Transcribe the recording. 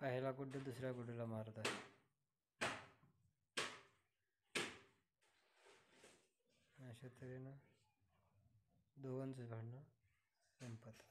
पहिला कुठे दुसऱ्या कुठेला मारत आहे. अशा तऱ्हेनं दोघांचं भांडणं संपत.